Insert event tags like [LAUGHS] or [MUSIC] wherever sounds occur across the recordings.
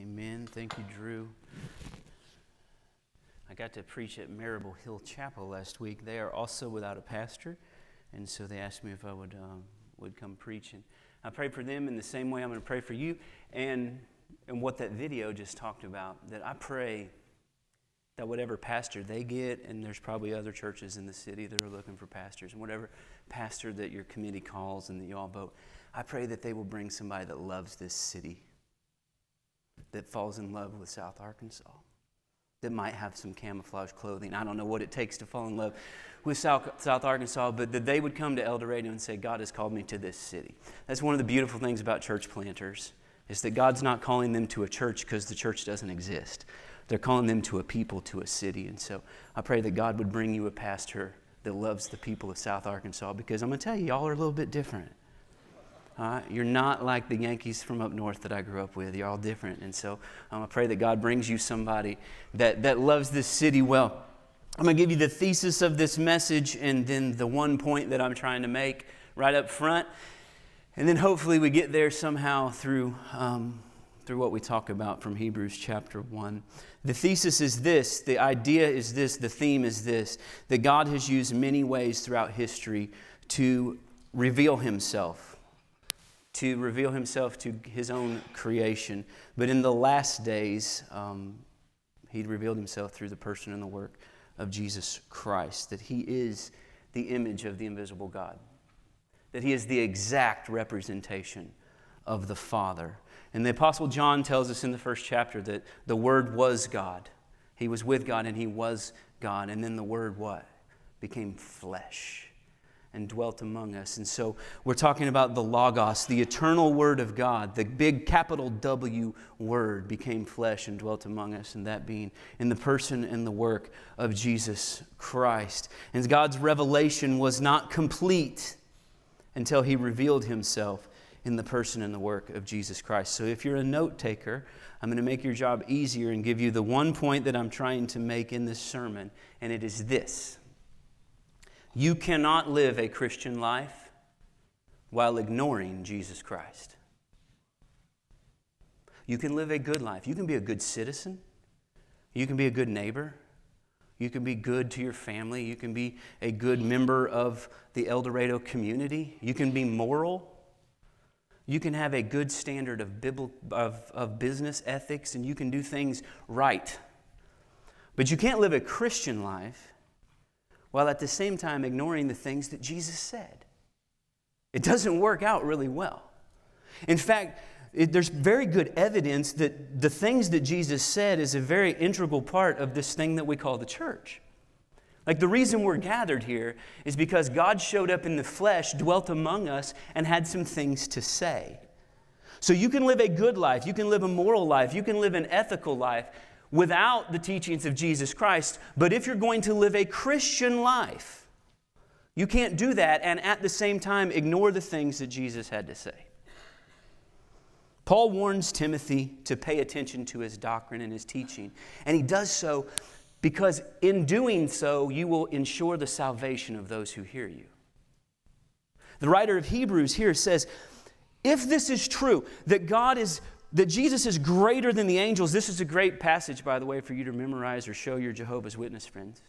Amen. Thank you, Drew. I got to preach at Marable Hill Chapel last week. They are also without a pastor, and so they asked me if I would um, would come preach. And I pray for them in the same way I'm going to pray for you, and and what that video just talked about. That I pray that whatever pastor they get, and there's probably other churches in the city that are looking for pastors, and whatever pastor that your committee calls and that you all vote, I pray that they will bring somebody that loves this city, that falls in love with South Arkansas that might have some camouflage clothing. I don't know what it takes to fall in love with South, South Arkansas, but that they would come to El Dorado and say, God has called me to this city. That's one of the beautiful things about church planters, is that God's not calling them to a church because the church doesn't exist. They're calling them to a people, to a city. And so I pray that God would bring you a pastor that loves the people of South Arkansas because I'm going to tell you, y'all are a little bit different. Uh, you're not like the Yankees from up north that I grew up with. You're all different. And so um, I pray that God brings you somebody that, that loves this city well. I'm going to give you the thesis of this message and then the one point that I'm trying to make right up front. And then hopefully we get there somehow through, um, through what we talk about from Hebrews chapter 1. The thesis is this, the idea is this, the theme is this that God has used many ways throughout history to reveal himself to reveal himself to his own creation. But in the last days, um, he revealed himself through the person and the work of Jesus Christ, that he is the image of the invisible God, that he is the exact representation of the Father. And the Apostle John tells us in the first chapter that the Word was God. He was with God and he was God. And then the Word what? Became flesh and dwelt among us. And so we're talking about the Logos, the eternal Word of God, the big capital W Word became flesh and dwelt among us, and that being in the person and the work of Jesus Christ. And God's revelation was not complete until He revealed Himself in the person and the work of Jesus Christ. So if you're a note taker, I'm going to make your job easier and give you the one point that I'm trying to make in this sermon, and it is this. You cannot live a Christian life while ignoring Jesus Christ. You can live a good life. You can be a good citizen. You can be a good neighbor. You can be good to your family. You can be a good member of the El Dorado community. You can be moral. You can have a good standard of, biblical, of, of business ethics and you can do things right. But you can't live a Christian life while at the same time ignoring the things that Jesus said. It doesn't work out really well. In fact, it, there's very good evidence that the things that Jesus said is a very integral part of this thing that we call the church. Like the reason we're gathered here is because God showed up in the flesh, dwelt among us, and had some things to say. So you can live a good life, you can live a moral life, you can live an ethical life, without the teachings of Jesus Christ. But if you're going to live a Christian life, you can't do that and at the same time ignore the things that Jesus had to say. Paul warns Timothy to pay attention to his doctrine and his teaching. And he does so because in doing so, you will ensure the salvation of those who hear you. The writer of Hebrews here says, if this is true, that God is that Jesus is greater than the angels. This is a great passage, by the way, for you to memorize or show your Jehovah's Witness friends.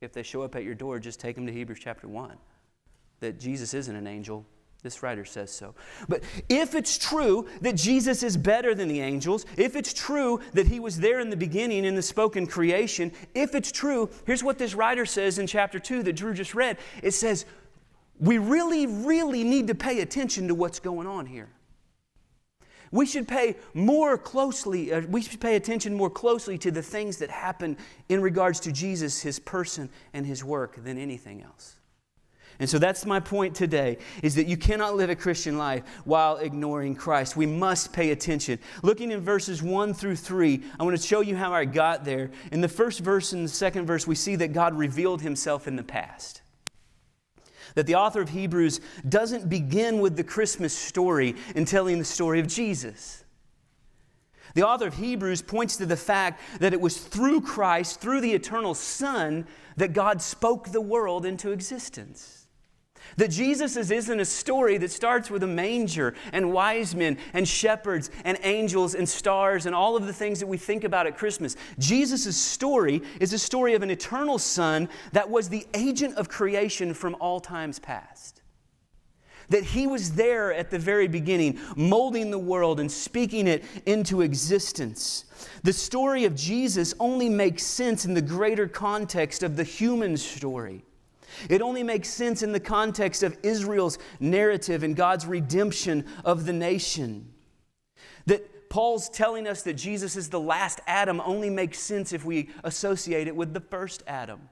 If they show up at your door, just take them to Hebrews chapter 1. That Jesus isn't an angel. This writer says so. But if it's true that Jesus is better than the angels, if it's true that he was there in the beginning in the spoken creation, if it's true, here's what this writer says in chapter 2 that Drew just read. It says, we really, really need to pay attention to what's going on here. We should pay more closely, uh, we should pay attention more closely to the things that happen in regards to Jesus, his person, and his work than anything else. And so that's my point today is that you cannot live a Christian life while ignoring Christ. We must pay attention. Looking in verses 1 through 3, I want to show you how I got there. In the first verse and the second verse, we see that God revealed himself in the past that the author of Hebrews doesn't begin with the Christmas story in telling the story of Jesus. The author of Hebrews points to the fact that it was through Christ, through the eternal Son, that God spoke the world into existence. That Jesus isn't a story that starts with a manger and wise men and shepherds and angels and stars and all of the things that we think about at Christmas. Jesus' story is a story of an eternal Son that was the agent of creation from all times past. That he was there at the very beginning, molding the world and speaking it into existence. The story of Jesus only makes sense in the greater context of the human story. It only makes sense in the context of Israel's narrative and God's redemption of the nation. That Paul's telling us that Jesus is the last Adam only makes sense if we associate it with the first Adam.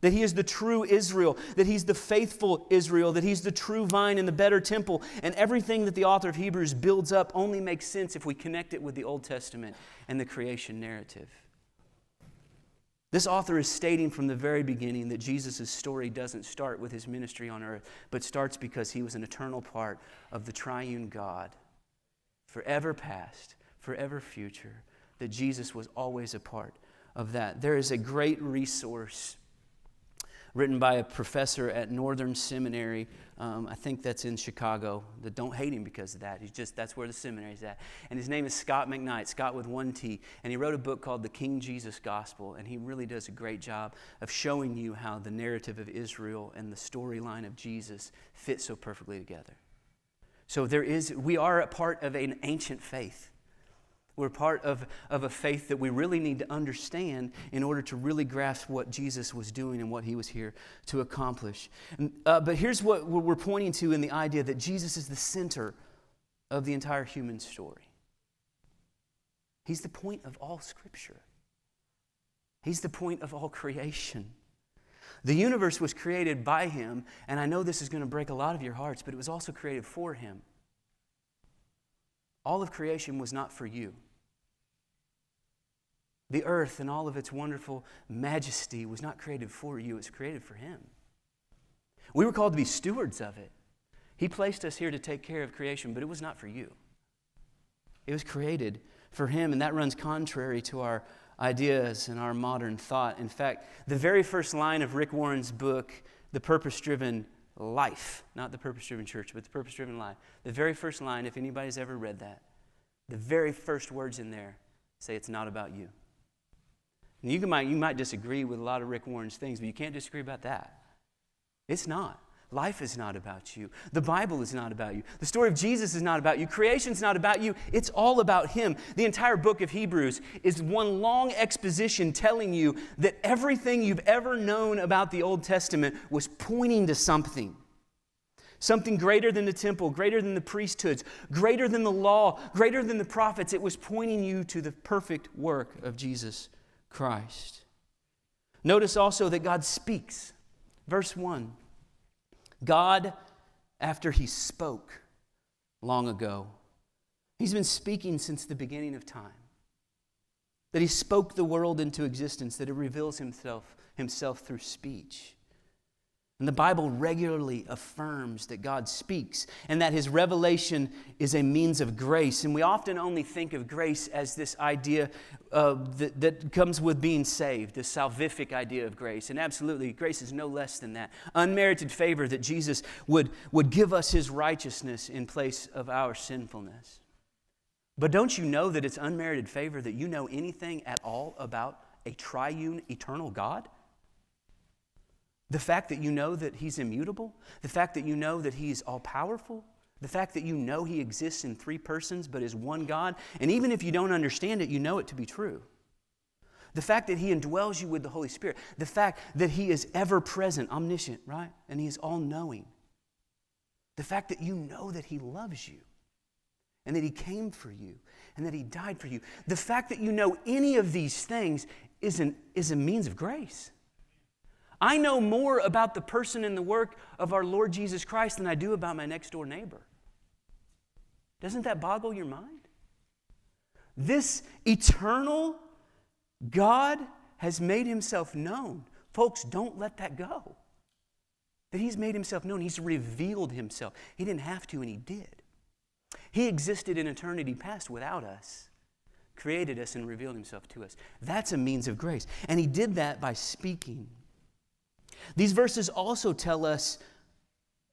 That he is the true Israel, that he's the faithful Israel, that he's the true vine and the better temple. And everything that the author of Hebrews builds up only makes sense if we connect it with the Old Testament and the creation narrative. This author is stating from the very beginning that Jesus' story doesn't start with his ministry on earth, but starts because he was an eternal part of the triune God, forever past, forever future, that Jesus was always a part of that. There is a great resource written by a professor at Northern Seminary um, I think that's in Chicago. That don't hate him because of that. He's just that's where the seminary's at. And his name is Scot McKnight, Scot with one T. And he wrote a book called The King Jesus Gospel. And he really does a great job of showing you how the narrative of Israel and the storyline of Jesus fit so perfectly together. So there is, we are a part of an ancient faith. We're part of, of a faith that we really need to understand in order to really grasp what Jesus was doing and what he was here to accomplish. Uh, but here's what we're pointing to in the idea that Jesus is the center of the entire human story. He's the point of all Scripture, He's the point of all creation. The universe was created by Him, and I know this is going to break a lot of your hearts, but it was also created for Him. All of creation was not for you. The earth and all of its wonderful majesty was not created for you, it was created for Him. We were called to be stewards of it. He placed us here to take care of creation, but it was not for you. It was created for Him, and that runs contrary to our ideas and our modern thought. In fact, the very first line of Rick Warren's book, The Purpose Driven Life, not the Purpose Driven Church, but the Purpose Driven Life, the very first line, if anybody's ever read that, the very first words in there say, It's not about you. And you might, you might disagree with a lot of Rick Warren's things, but you can't disagree about that. It's not. Life is not about you. The Bible is not about you. The story of Jesus is not about you. Creation is not about you. It's all about Him. The entire book of Hebrews is one long exposition telling you that everything you've ever known about the Old Testament was pointing to something. Something greater than the temple, greater than the priesthoods, greater than the law, greater than the prophets. It was pointing you to the perfect work of Jesus Christ. Notice also that God speaks. Verse 1 God, after He spoke long ago, He's been speaking since the beginning of time. That He spoke the world into existence, that it reveals Himself, himself through speech. And the Bible regularly affirms that God speaks and that his revelation is a means of grace. And we often only think of grace as this idea uh, that, that comes with being saved, the salvific idea of grace. And absolutely, grace is no less than that. Unmerited favor that Jesus would, would give us his righteousness in place of our sinfulness. But don't you know that it's unmerited favor that you know anything at all about a triune, eternal God? The fact that you know that He's immutable, the fact that you know that He's all powerful, the fact that you know He exists in three persons but is one God, and even if you don't understand it, you know it to be true. The fact that He indwells you with the Holy Spirit, the fact that He is ever present, omniscient, right? And He is all knowing. The fact that you know that He loves you and that He came for you and that He died for you. The fact that you know any of these things is, an, is a means of grace. I know more about the person and the work of our Lord Jesus Christ than I do about my next door neighbor. Doesn't that boggle your mind? This eternal God has made himself known. Folks, don't let that go. That he's made himself known, he's revealed himself. He didn't have to, and he did. He existed in eternity past without us, created us, and revealed himself to us. That's a means of grace. And he did that by speaking these verses also tell us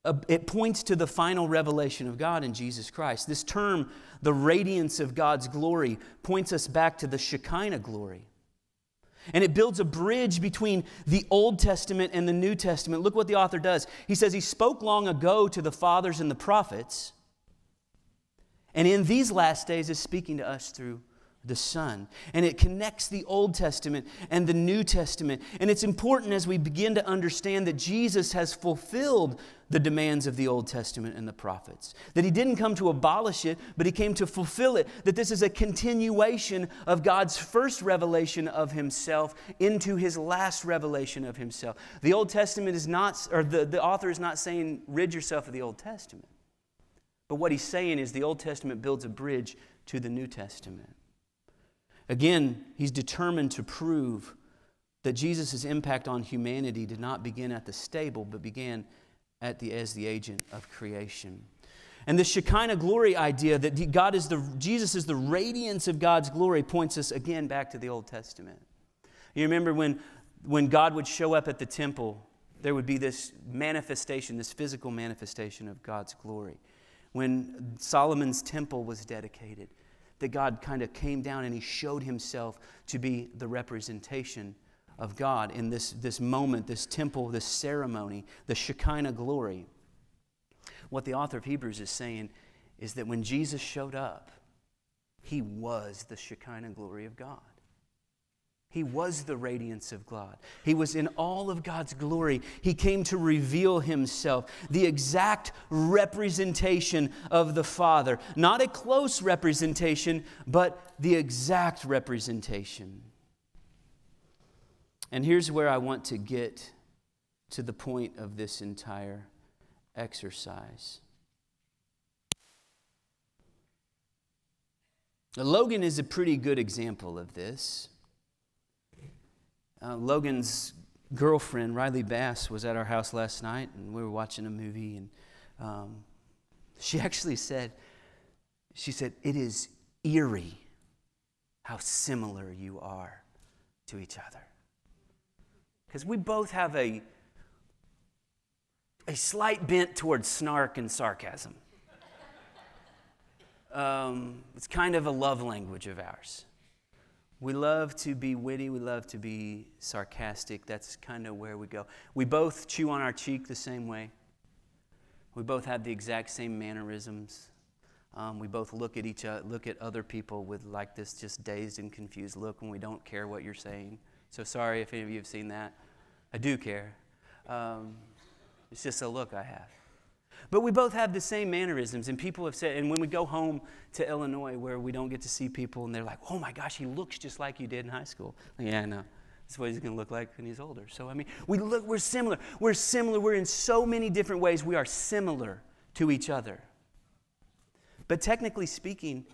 uh, it points to the final revelation of God in Jesus Christ. This term, the radiance of God's glory, points us back to the Shekinah glory. And it builds a bridge between the Old Testament and the New Testament. Look what the author does. He says, He spoke long ago to the fathers and the prophets, and in these last days is speaking to us through the Son. And it connects the Old Testament and the New Testament. And it's important as we begin to understand that Jesus has fulfilled the demands of the Old Testament and the prophets. That he didn't come to abolish it, but he came to fulfill it. That this is a continuation of God's first revelation of himself into his last revelation of himself. The Old Testament is not, or the, the author is not saying, rid yourself of the Old Testament. But what he's saying is the Old Testament builds a bridge to the New Testament. Again, he's determined to prove that Jesus' impact on humanity did not begin at the stable, but began at the, as the agent of creation. And the Shekinah glory idea that God is the, Jesus is the radiance of God's glory points us again back to the Old Testament. You remember when, when God would show up at the temple, there would be this manifestation, this physical manifestation of God's glory. When Solomon's temple was dedicated, that God kind of came down and he showed himself to be the representation of God in this, this moment, this temple, this ceremony, the Shekinah glory. What the author of Hebrews is saying is that when Jesus showed up, he was the Shekinah glory of God. He was the radiance of God. He was in all of God's glory. He came to reveal himself, the exact representation of the Father. Not a close representation, but the exact representation. And here's where I want to get to the point of this entire exercise. Logan is a pretty good example of this. Uh, Logan's girlfriend, Riley Bass, was at our house last night, and we were watching a movie, and um, she [LAUGHS] actually said, she said, it is eerie how similar you are to each other. Because we both have a, a slight bent towards snark and sarcasm. Um, it's kind of a love language of ours. We love to be witty, we love to be sarcastic. That's kind of where we go. We both chew on our cheek the same way. We both have the exact same mannerisms. Um, we both look at each other, look at other people with like this just dazed and confused look when we don't care what you're saying. So sorry if any of you have seen that. I do care. Um, it's just a look I have. But we both have the same mannerisms, and people have said, and when we go home to Illinois where we don't get to see people, and they're like, oh my gosh, he looks just like you did in high school. yeah, I know. That's what he's going to look like when he's older. So, I mean, we look, we're similar. We're similar. We're in so many different ways. We are similar to each other. But technically speaking,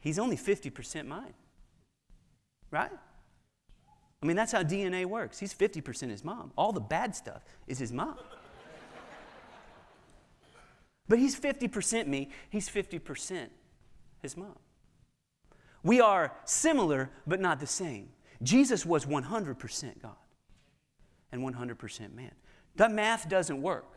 he's only 50% mine. Right? I mean, that's how DNA works. He's 50% his mom. All the bad stuff is his mom. But he's 50% me, he's 50% his mom. We are similar, but not the same. Jesus was 100% God and 100% man. The math doesn't work,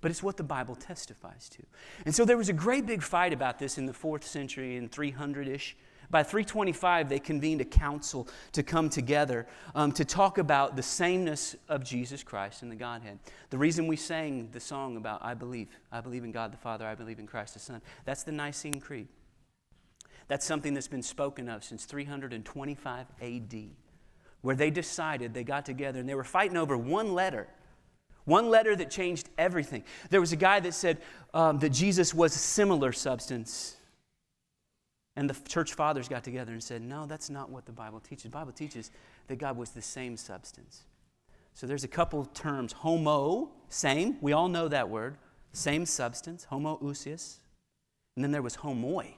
but it's what the Bible testifies to. And so there was a great big fight about this in the fourth century in 300 ish by 325, they convened a council to come together um, to talk about the sameness of Jesus Christ and the Godhead. The reason we sang the song about I believe, I believe in God the Father, I believe in Christ the Son, that's the Nicene Creed. That's something that's been spoken of since 325 AD, where they decided, they got together, and they were fighting over one letter. One letter that changed everything. There was a guy that said um, that Jesus was a similar substance and the church fathers got together and said, No, that's not what the Bible teaches. The Bible teaches that God was the same substance. So there's a couple terms homo, same, we all know that word, same substance, homoousios. And then there was homoi,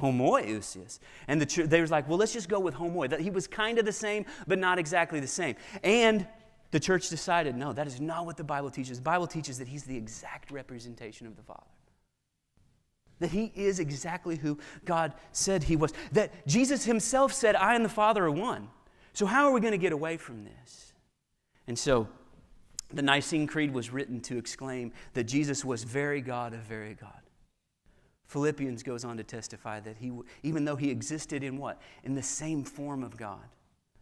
homoiousios. And the church, they was like, well, let's just go with homoi. That he was kind of the same, but not exactly the same. And the church decided, no, that is not what the Bible teaches. The Bible teaches that he's the exact representation of the Father. That he is exactly who God said he was. That Jesus himself said, I and the Father are one. So, how are we going to get away from this? And so, The Nicene Creed was written to exclaim that Jesus was very God of very God. Philippians goes on to testify that he, even though he existed in what? In the same form of God,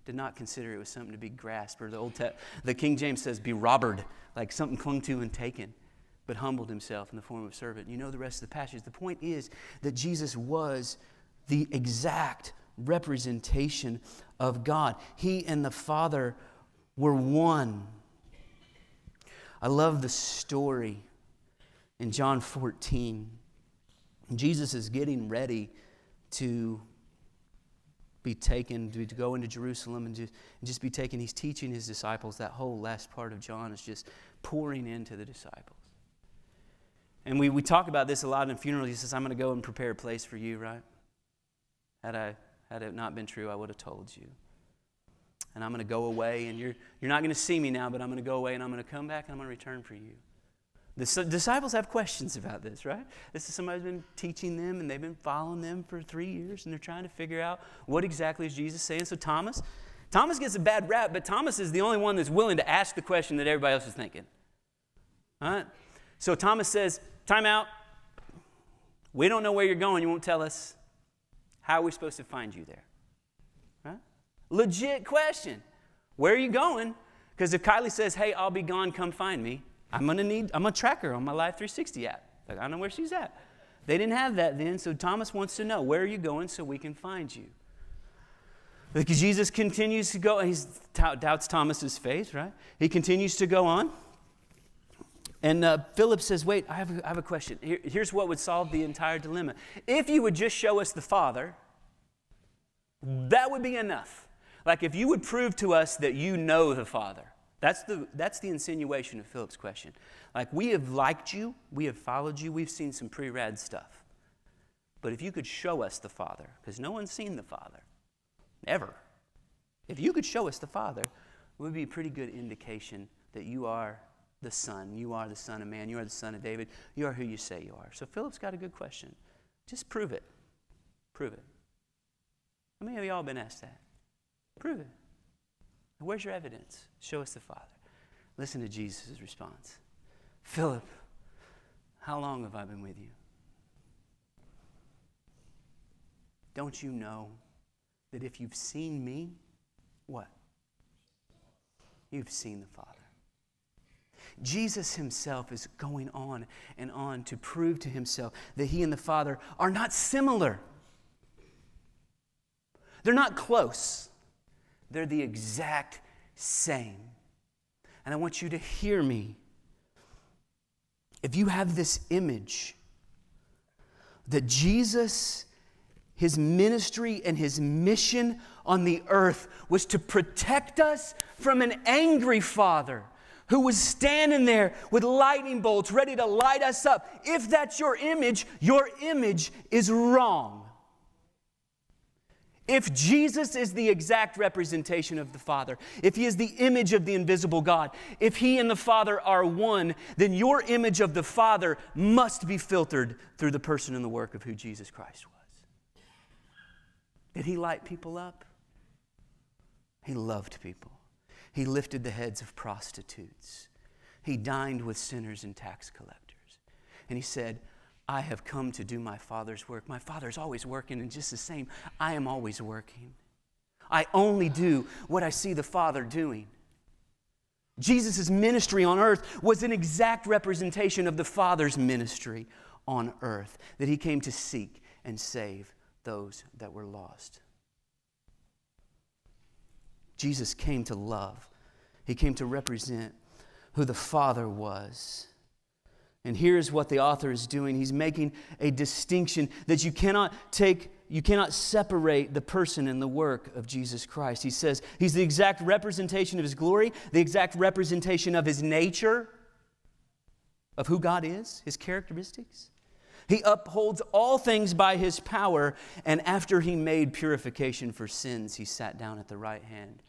did not consider it was something to be grasped. Or the Old Te- the King James says, be robbered, like something clung to and taken, but humbled himself in the form of servant. You know the rest of the passage. The point is that Jesus was the exact representation of God. He and the Father were one. I love the story in John 14. Jesus is getting ready to be taken, to, go into Jerusalem and just, and just be taken. He's teaching his disciples. That whole last part of John is just pouring into the disciples. And we, we talk about this a lot in funerals. He says, I'm going to go and prepare a place for you, right? Had, I, had it not been true, I would have told you. And I'm going to go away, and you're, you're not going to see me now, but I'm going to go away, and I'm going to come back, and I'm going to return for you. The disciples have questions about this, right? This is somebody who's been teaching them and they've been following them for three years and they're trying to figure out what exactly is Jesus saying. So Thomas, Thomas gets a bad rap, but Thomas is the only one that's willing to ask the question that everybody else is thinking. All right? So Thomas says, Time out. We don't know where you're going. You won't tell us. How are we supposed to find you there? Right? Legit question. Where are you going? Because if Kylie says, Hey, I'll be gone, come find me, I'm gonna need, I'm gonna track her on my Life360 app. Like, I don't know where she's at. They didn't have that then, so Thomas wants to know, where are you going so we can find you? Because Jesus continues to go, he doubts Thomas's faith, right? He continues to go on. And uh, Philip says, Wait, I have a, I have a question. Here, here's what would solve the entire dilemma. If you would just show us the Father, that would be enough. Like if you would prove to us that you know the Father, that's the, that's the insinuation of Philip's question. Like, we have liked you, we have followed you, we've seen some pre rad stuff. But if you could show us the Father, because no one's seen the Father, ever. If you could show us the Father, it would be a pretty good indication that you are the Son. You are the Son of Man. You are the Son of David. You are who you say you are. So Philip's got a good question. Just prove it. Prove it. How many of y'all been asked that? Prove it. Where's your evidence? Show us the Father. Listen to Jesus' response Philip, how long have I been with you? Don't you know that if you've seen me, what? You've seen the Father. Jesus himself is going on and on to prove to himself that he and the Father are not similar. They're not close. They're the exact same. And I want you to hear me. If you have this image that Jesus, his ministry and his mission on the earth was to protect us from an angry father who was standing there with lightning bolts ready to light us up. If that's your image, your image is wrong. If Jesus is the exact representation of the Father, if He is the image of the invisible God, if He and the Father are one, then your image of the Father must be filtered through the person and the work of who Jesus Christ was. Did He light people up? He loved people. He lifted the heads of prostitutes. He dined with sinners and tax collectors. And He said, I have come to do my Father's work. My Father's always working, and just the same, I am always working. I only do what I see the Father doing. Jesus' ministry on earth was an exact representation of the Father's ministry on earth, that he came to seek and save those that were lost. Jesus came to love, he came to represent who the Father was. And here's what the author is doing. He's making a distinction that you cannot take, you cannot separate the person and the work of Jesus Christ. He says he's the exact representation of his glory, the exact representation of his nature, of who God is, his characteristics. He upholds all things by his power, and after he made purification for sins, he sat down at the right hand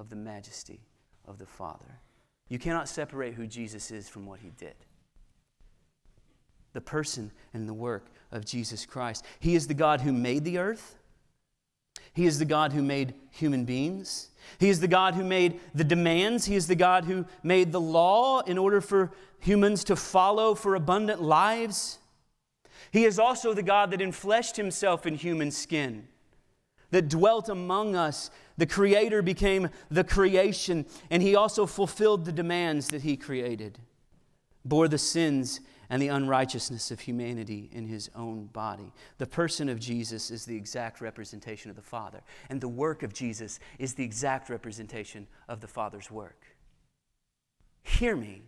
of the majesty of the Father. You cannot separate who Jesus is from what he did the person and the work of Jesus Christ. He is the God who made the earth. He is the God who made human beings. He is the God who made the demands. He is the God who made the law in order for humans to follow for abundant lives. He is also the God that enfleshed himself in human skin, that dwelt among us. The Creator became the creation, and he also fulfilled the demands that he created, bore the sins and the unrighteousness of humanity in his own body. The person of Jesus is the exact representation of the Father, and the work of Jesus is the exact representation of the Father's work. Hear me.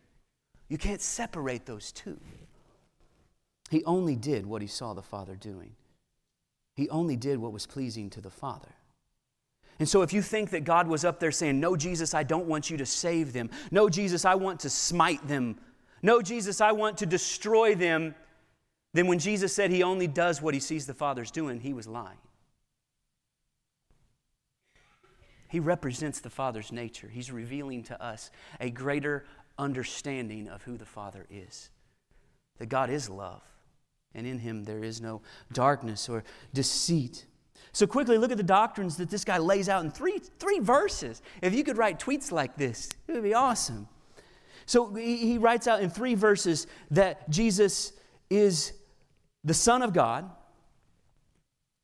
You can't separate those two. He only did what he saw the Father doing. He only did what was pleasing to the Father. And so, if you think that God was up there saying, No, Jesus, I don't want you to save them. No, Jesus, I want to smite them no, Jesus, I want to destroy them. Then, when Jesus said he only does what he sees the Father's doing, he was lying. He represents the Father's nature. He's revealing to us a greater understanding of who the Father is. That God is love, and in him there is no darkness or deceit. So, quickly look at the doctrines that this guy lays out in three, three verses. If you could write tweets like this, it would be awesome. So he writes out in three verses that Jesus is the Son of God,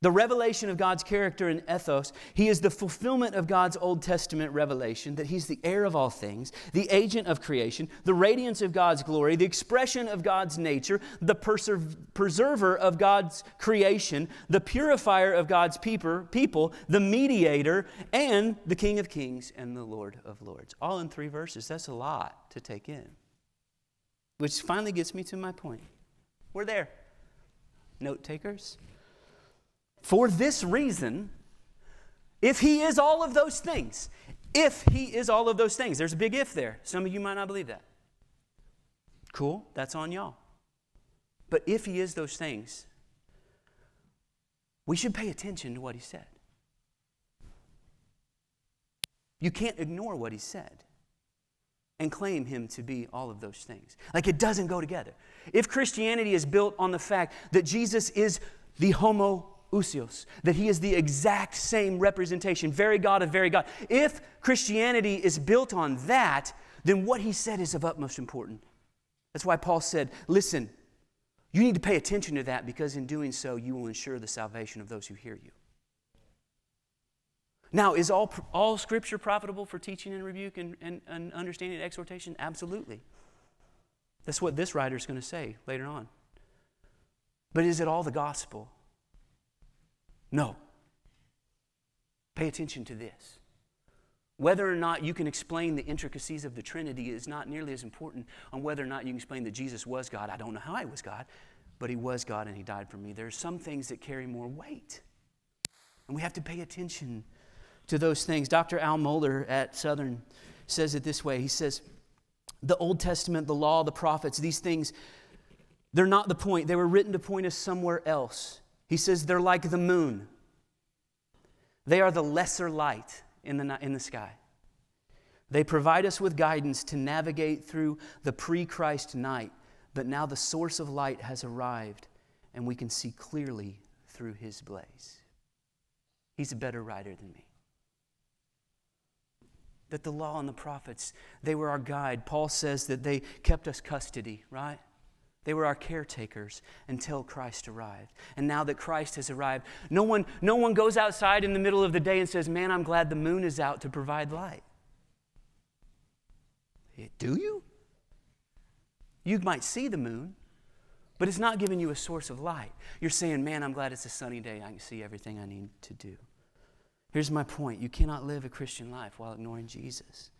the revelation of God's character and ethos. He is the fulfillment of God's Old Testament revelation, that He's the heir of all things, the agent of creation, the radiance of God's glory, the expression of God's nature, the preserver of God's creation, the purifier of God's people, the mediator, and the King of kings and the Lord of lords. All in three verses. That's a lot to take in. Which finally gets me to my point. We're there. Note takers? For this reason, if he is all of those things, if he is all of those things, there's a big if there. Some of you might not believe that. Cool, that's on y'all. But if he is those things, we should pay attention to what he said. You can't ignore what he said and claim him to be all of those things. Like it doesn't go together. If Christianity is built on the fact that Jesus is the homo ousios, that he is the exact same representation, very God of very God. If Christianity is built on that, then what he said is of utmost importance. That's why Paul said, listen, you need to pay attention to that because in doing so, you will ensure the salvation of those who hear you. Now, is all, all scripture profitable for teaching and rebuke and, and, and understanding and exhortation? Absolutely. That's what this writer is going to say later on. But is it all the gospel? No. Pay attention to this. Whether or not you can explain the intricacies of the Trinity is not nearly as important on whether or not you can explain that Jesus was God. I don't know how he was God, but he was God and he died for me. There are some things that carry more weight. And we have to pay attention to those things. Dr. Al Mohler at Southern says it this way He says, The Old Testament, the law, the prophets, these things, they're not the point. They were written to point us somewhere else. He says they're like the moon, they are the lesser light in the, in the sky. They provide us with guidance to navigate through the pre Christ night, but now the source of light has arrived and we can see clearly through his blaze. He's a better writer than me. That the law and the prophets, they were our guide. Paul says that they kept us custody, right? They were our caretakers until Christ arrived. And now that Christ has arrived, no one, no one goes outside in the middle of the day and says, Man, I'm glad the moon is out to provide light. Do you? You might see the moon, but it's not giving you a source of light. You're saying, Man, I'm glad it's a sunny day. I can see everything I need to do. Here's my point you cannot live a Christian life while ignoring Jesus.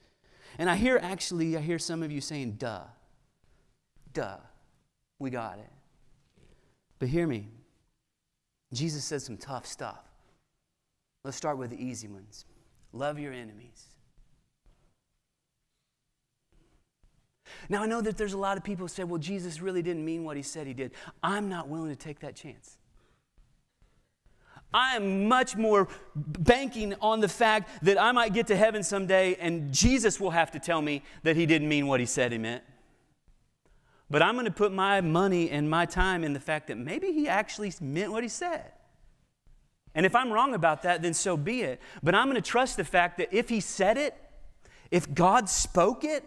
And I hear actually, I hear some of you saying, Duh. Duh. We got it. But hear me. Jesus said some tough stuff. Let's start with the easy ones. Love your enemies. Now, I know that there's a lot of people who say, well, Jesus really didn't mean what he said he did. I'm not willing to take that chance. I am much more banking on the fact that I might get to heaven someday and Jesus will have to tell me that he didn't mean what he said he meant. But I'm going to put my money and my time in the fact that maybe he actually meant what he said. And if I'm wrong about that, then so be it. But I'm going to trust the fact that if He said it, if God spoke it,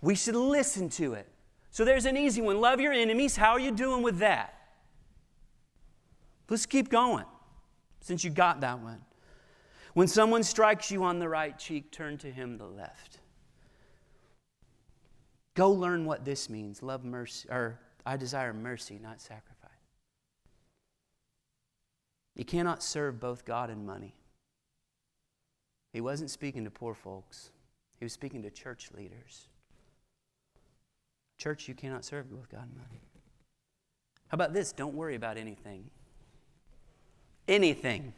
we should listen to it. So there's an easy one love your enemies. How are you doing with that? Let's keep going since you got that one. When someone strikes you on the right cheek, turn to him the left. Go learn what this means. Love mercy, or I desire mercy, not sacrifice. You cannot serve both God and money. He wasn't speaking to poor folks, he was speaking to church leaders. Church, you cannot serve both God and money. How about this? Don't worry about anything. Anything.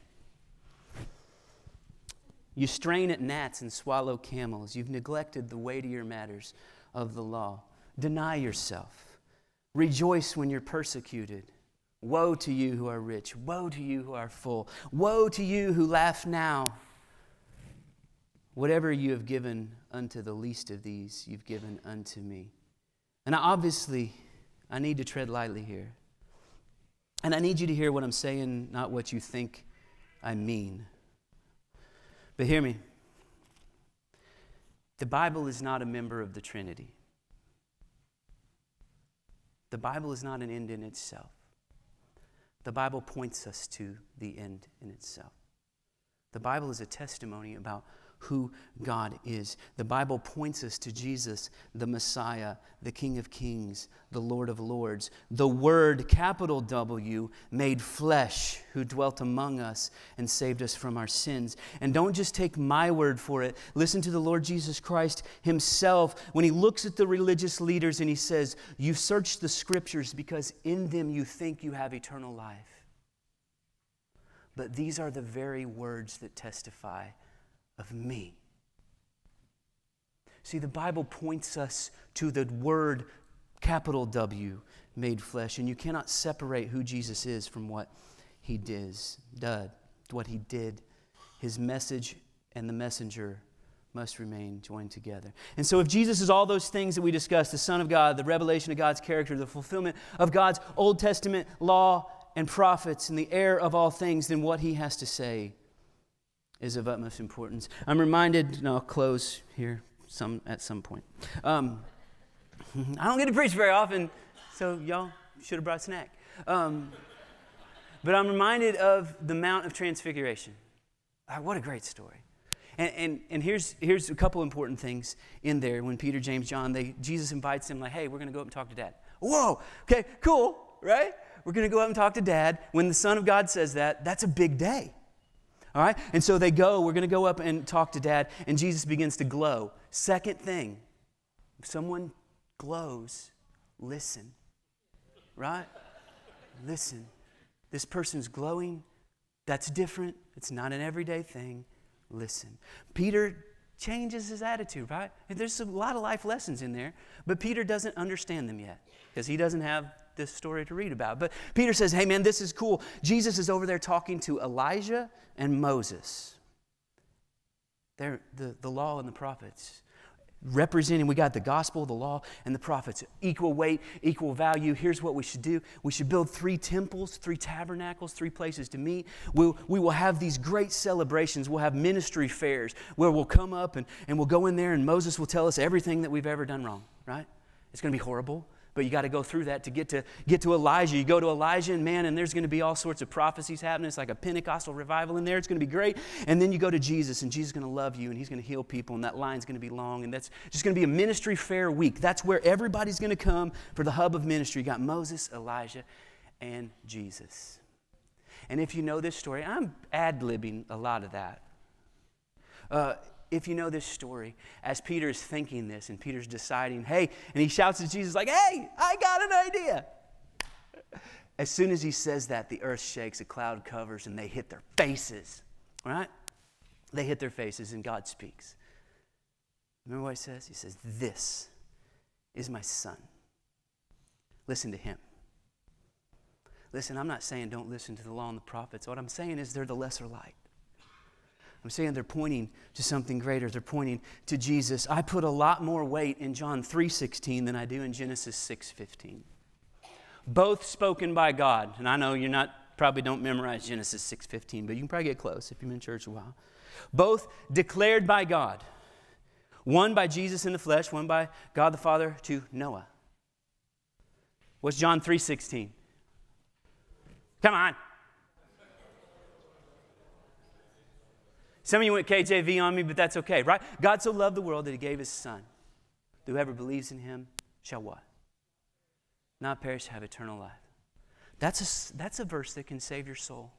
You strain at gnats and swallow camels. You've neglected the weightier matters of the law. Deny yourself. Rejoice when you're persecuted. Woe to you who are rich. Woe to you who are full. Woe to you who laugh now. Whatever you have given unto the least of these, you've given unto me. And I obviously, I need to tread lightly here. And I need you to hear what I'm saying, not what you think I mean. But hear me. The Bible is not a member of the Trinity. The Bible is not an end in itself. The Bible points us to the end in itself. The Bible is a testimony about who God is. The Bible points us to Jesus, the Messiah, the King of Kings, the Lord of Lords, the Word, capital W, made flesh, who dwelt among us and saved us from our sins. And don't just take my word for it. Listen to the Lord Jesus Christ Himself when He looks at the religious leaders and He says, You search the Scriptures because in them you think you have eternal life. But these are the very words that testify of me. See, the Bible points us to the word capital W made flesh, and you cannot separate who Jesus is from what he did, what he did. His message and the messenger must remain joined together. And so, if Jesus is all those things that we discussed the Son of God, the revelation of God's character, the fulfillment of God's Old Testament law and prophets, and the heir of all things, then what he has to say is of utmost importance. I'm reminded, and I'll close here some, at some point. Um, I don't get to preach very often, so y'all should have brought a snack. Um, but I'm reminded of the Mount of Transfiguration. Ah, what a great story. And, and, and, here's, here's a couple important things in there when Peter, James, John, they, Jesus invites them, like, hey, we're going to go up and talk to dad. Whoa, okay, cool, right? We're going to go up and talk to dad. When the Son of God says that, that's a big day. All right? And so they go, we're going to go up and talk to dad, and Jesus begins to glow. Second thing, if someone glows, listen. Right? Listen. This person's glowing. That's different. It's not an everyday thing. Listen. Peter changes his attitude, right? There's a lot of life lessons in there, but Peter doesn't understand them yet because he doesn't have this story to read about. But Peter says, hey, man, this is cool. Jesus is over there talking to Elijah and Moses. They're the, the law and the prophets representing we got the gospel the law and the prophets. Equal weight equal value. Here's what we should do. We should build three temples three tabernacles three places to meet. We'll, we will have these great celebrations. We'll have ministry fairs where we'll come up and, and we'll go in there and moses will tell us everything that we've ever done wrong right? It's going to be horrible but you got to go through that to get to get to Elijah. You go to Elijah, and man, and there's going to be all sorts of prophecies happening. It's like a Pentecostal revival in there. It's going to be great. And then you go to Jesus, and Jesus is going to love you, and He's going to heal people, and that line's going to be long, and that's just going to be a ministry fair week. That's where everybody's going to come for the hub of ministry. You got Moses, Elijah, and Jesus. And if you know this story, I'm ad libbing a lot of that. Uh, if you know this story, as Peter is thinking this and Peter's deciding, hey, and he shouts at Jesus, like, hey, I got an idea. As soon as he says that, the earth shakes, a cloud covers, and they hit their faces, right? They hit their faces, and God speaks. Remember what he says? He says, This is my son. Listen to him. Listen, I'm not saying don't listen to the law and the prophets. What I'm saying is they're the lesser light. I'm saying they're pointing to something greater. They're pointing to Jesus. I put a lot more weight in John 3:16 than I do in Genesis 6:15. Both spoken by God. And I know you're not probably don't memorize Genesis 6:15, but you can probably get close if you've been in church a while. Both declared by God. One by Jesus in the flesh, one by God the Father to Noah. What's John 3:16? Come on. Some of you went KJV on me, but that's okay, right? God so loved the world that he gave his son. Whoever believes in him shall what? Not perish, have eternal life. That's a, that's a verse that can save your soul.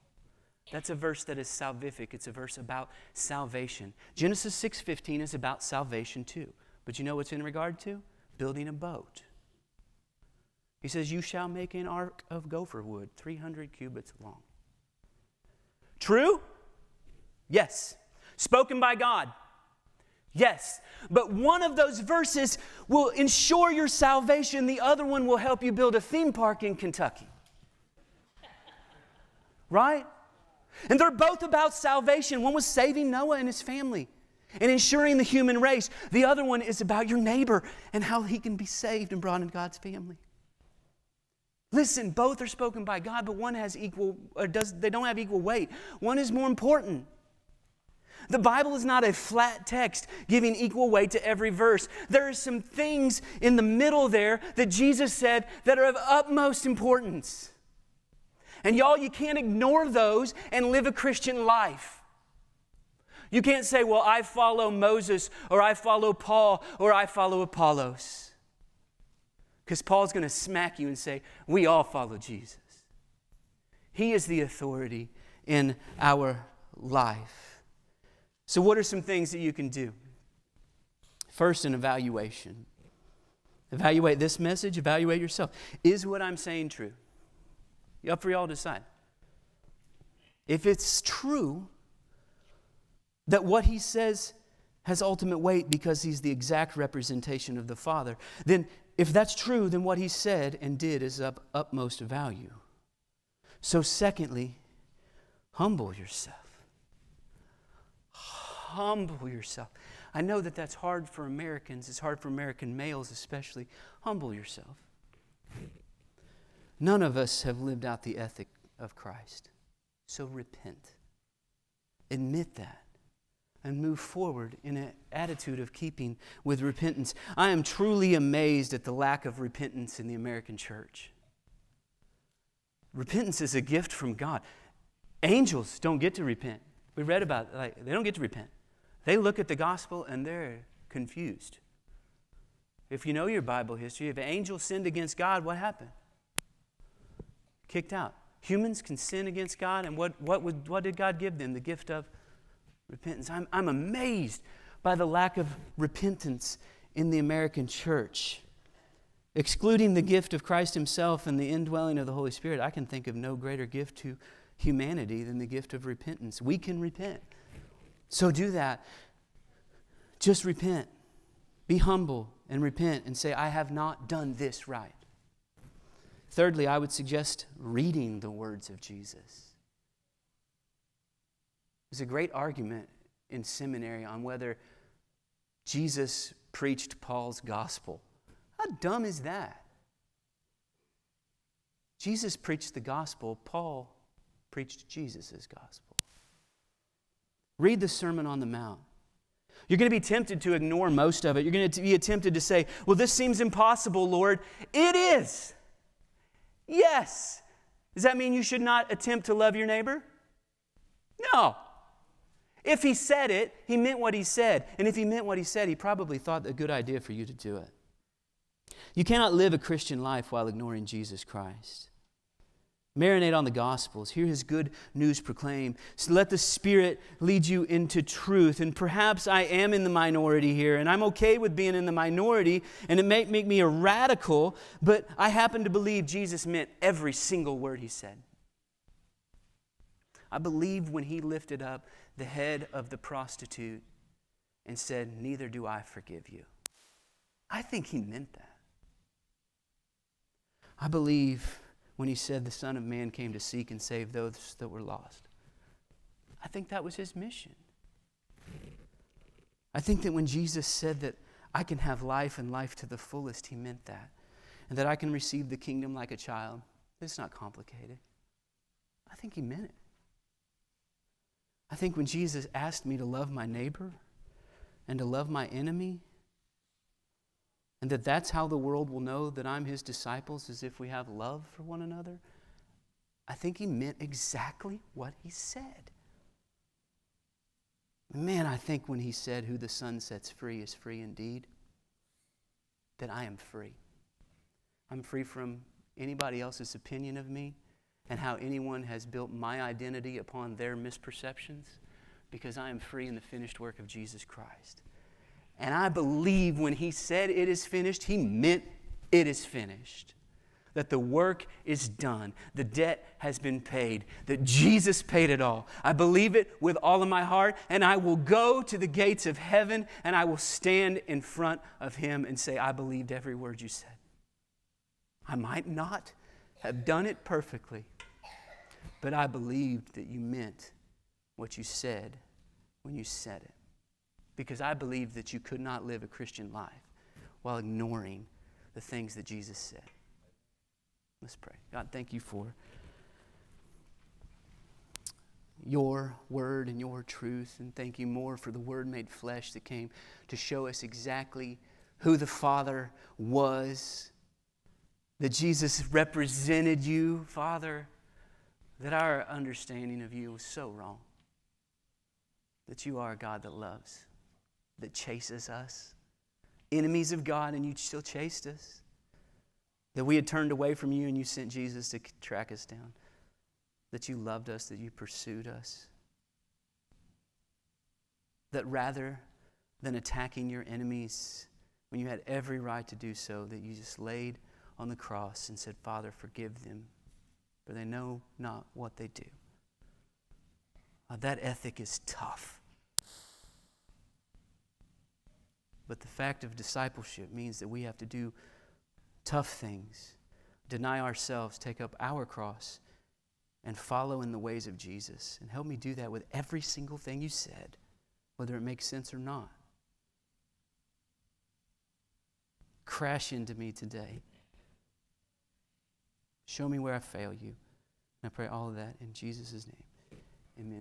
That's a verse that is salvific. It's a verse about salvation. Genesis 6:15 is about salvation too. But you know what's in regard to? Building a boat. He says, You shall make an ark of gopher wood, 300 cubits long. True? Yes. Spoken by God. Yes. But one of those verses will ensure your salvation, the other one will help you build a theme park in Kentucky. Right? And they're both about salvation. One was saving Noah and his family and ensuring the human race. The other one is about your neighbor and how he can be saved and brought into God's family. Listen, both are spoken by God, but one has equal, does, they don't have equal weight. One is more important. The Bible is not a flat text giving equal weight to every verse. There are some things in the middle there that Jesus said that are of utmost importance. And y'all, you can't ignore those and live a Christian life. You can't say, well, I follow Moses, or I follow Paul, or I follow Apollos. Because Paul's going to smack you and say, we all follow Jesus. He is the authority in our life. So, what are some things that you can do? First, an evaluation. Evaluate this message, evaluate yourself. Is what I'm saying true? Up for y'all to decide. If it's true that what he says has ultimate weight because he's the exact representation of the Father, then if that's true, then what he said and did is of utmost value. So, secondly, humble yourself. Humble yourself. I know that that's hard for Americans. It's hard for American males, especially. Humble yourself. None of us have lived out the ethic of Christ. So repent. Admit that and move forward in an attitude of keeping with repentance. I am truly amazed at the lack of repentance in the American church. Repentance is a gift from God. Angels don't get to repent. We read about it, like they don't get to repent. They look at the gospel and they're confused. If you know your Bible history, if an angel sinned against God, what happened? kicked out. Humans can sin against God, and what, what, would, what did God give them? The gift of repentance. I'm, I'm amazed by the lack of repentance in the American church. Excluding the gift of Christ Himself and the indwelling of the Holy Spirit, I can think of no greater gift to humanity than the gift of repentance. We can repent. So do that. Just repent. Be humble and repent and say, I have not done this right. Thirdly, I would suggest reading the words of Jesus. There's a great argument in seminary on whether Jesus preached Paul's gospel. How dumb is that? Jesus preached the gospel, Paul preached Jesus' gospel. Read the Sermon on the Mount. You're going to be tempted to ignore most of it. You're going to be tempted to say, Well, this seems impossible, Lord. It is. Yes. Does that mean you should not attempt to love your neighbor? No. If he said it, he meant what he said. And if he meant what he said, he probably thought a good idea for you to do it. You cannot live a Christian life while ignoring Jesus Christ. Marinate on the Gospels. Hear his good news proclaimed. So let the Spirit lead you into truth. And perhaps I am in the minority here, and I'm okay with being in the minority, and it may make me a radical, but I happen to believe Jesus meant every single word he said. I believe when he lifted up the head of the prostitute and said, Neither do I forgive you. I think he meant that. I believe when he said the Son of Man came to seek and save those that were lost. I think that was his mission. I think that when Jesus said that I can have life and life to the fullest, he meant that. And that I can receive the kingdom like a child. It's not complicated. I think he meant it. I think when Jesus asked me to love my neighbor and to love my enemy, and that that's how the world will know that I'm his disciples, is if we have love for one another, I think he meant exactly what he said. Man, I think when he said, Who the Son sets free is free indeed, that I am free. I'm free from anybody else's opinion of me and how anyone has built my identity upon their misperceptions because I am free in the finished work of Jesus Christ. And I believe when he said it is finished, he meant it is finished. That the work is done, the debt has been paid, that Jesus paid it all. I believe it with all of my heart, and I will go to the gates of heaven and I will stand in front of him and say, I believed every word you said. I might not have done it perfectly, but I believed that you meant what you said when you said it. Because I believe that you could not live a Christian life while ignoring the things that Jesus said. Let's pray. God, thank you for your word and your truth. And thank you more for the word made flesh that came to show us exactly who the Father was that Jesus represented you, Father, that our understanding of you was so wrong. That you are a God that loves, that chases us, enemies of God, and you still chased us. That we had turned away from you and you sent Jesus to track us down. That you loved us, that you pursued us. That rather than attacking your enemies when you had every right to do so, that you just laid on the cross and said, Father, forgive them, for they know not what they do. Uh, that ethic is tough. But the fact of discipleship means that we have to do tough things, deny ourselves, take up our cross, and follow in the ways of Jesus. And help me do that with every single thing you said, whether it makes sense or not. Crash into me today. Show me where I fail you. And I pray all of that in Jesus' name. Amen.